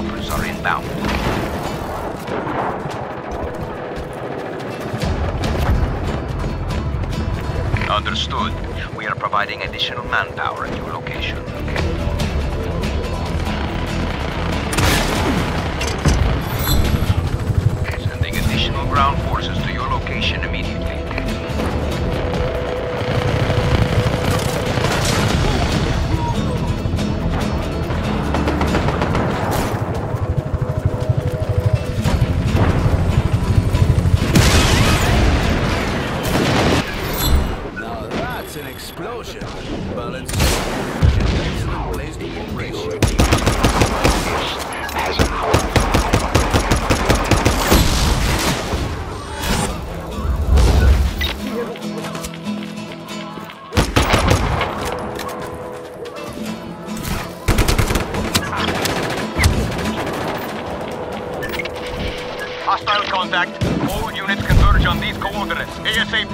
Choppers are inbound. Understood. We are providing additional manpower at your location. Sending additional ground forces to your location immediately. Contact. All units converge on these coordinates. ASAP.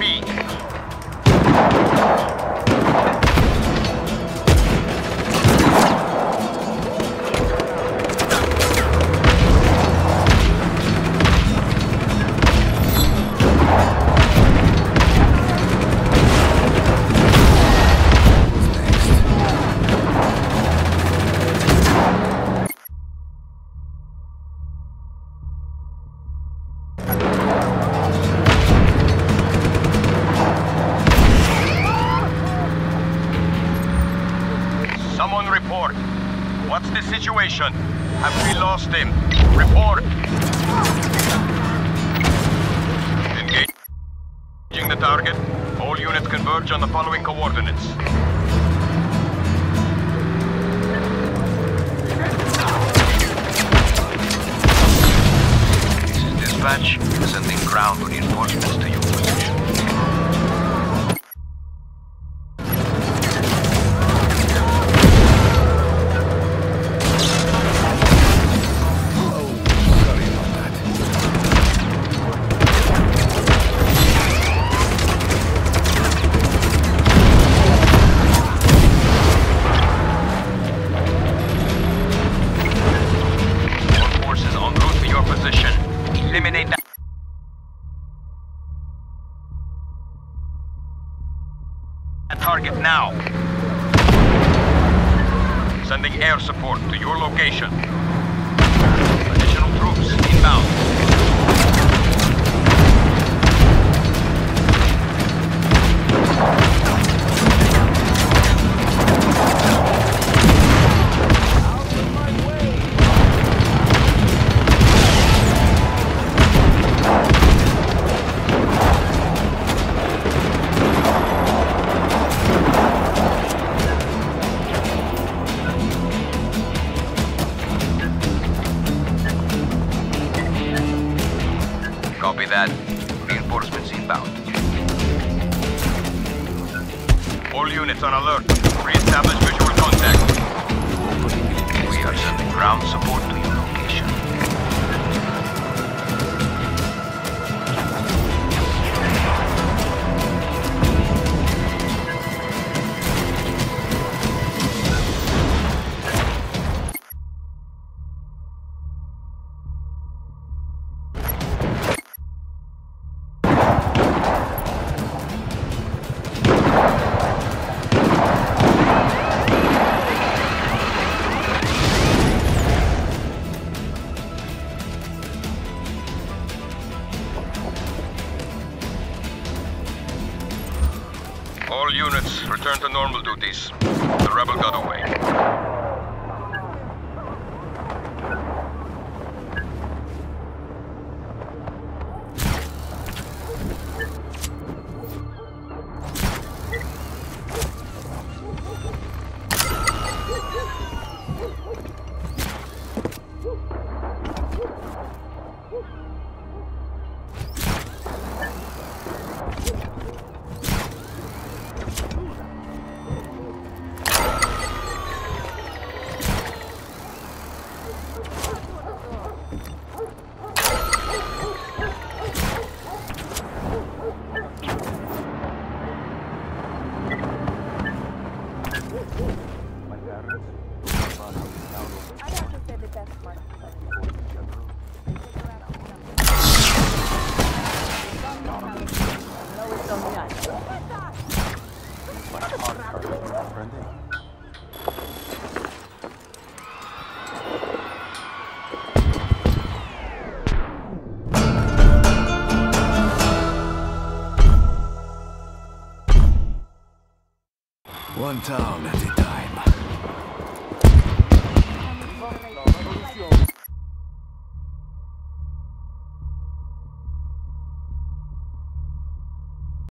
Someone report. What's the situation? Have we lost him? Report. Engaging the target. All units converge on the following coordinates. This is dispatch, sending ground reinforcements to your position. That target now. Sending air support to your location. Copy that. Reinforcements inbound. All units on alert. Re-establish visual contact. We are sending ground support to your All units, return to normal duties. The rebel got away. One town at a time.